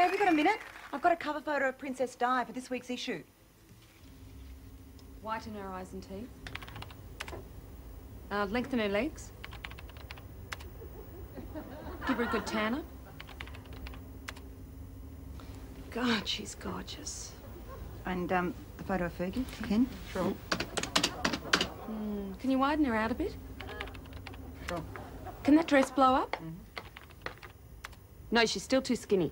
have you got a minute? I've got a cover photo of Princess Di for this week's issue. Whiten her eyes and teeth. Uh, lengthen her legs. Give her a good tanner. God, she's gorgeous. And um, the photo of Fergie, Ken? Sure. Mm, can you widen her out a bit? Sure. Can that dress blow up? No, she's still too skinny.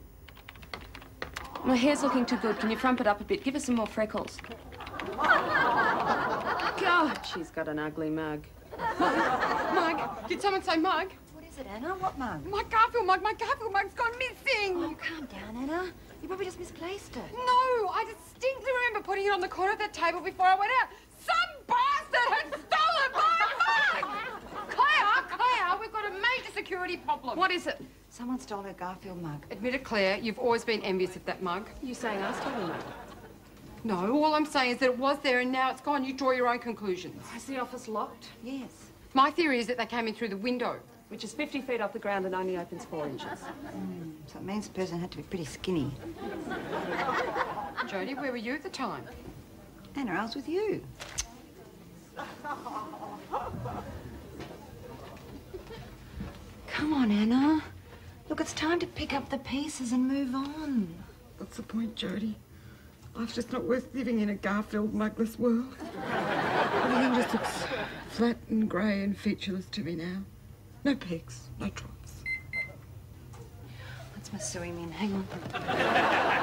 My hair's looking too good. Can you frump it up a bit? Give her some more freckles. God, she's got an ugly mug. Mug? Did someone say mug? What is it, Anna? What mug? My Garfield mug, my Garfield mug's gone missing. Oh, calm down, Anna. You probably just misplaced it. No, I distinctly remember putting it on the corner of that table before I went out. Some bastard had stolen my mug! Claire, Claire, we've got a security problem. What is it? Someone stole her Garfield mug. Admit it, Claire, you've always been envious of that mug. You saying I stole her? No, all I'm saying is that it was there and now it's gone. You draw your own conclusions. Is the office locked? Yes. My theory is that they came in through the window. Which is 50 feet off the ground and only opens four inches. Mm. So it means the person had to be pretty skinny. Jodie, where were you at the time? Anna, I was with you. Come on, Anna. Look, it's time to pick up the pieces and move on. What's the point, Jodie? Life's just not worth living in a Garfield mugless world. Everything just looks flat and grey and featureless to me now. No peaks, no troughs. What's my sewing in? Hang on.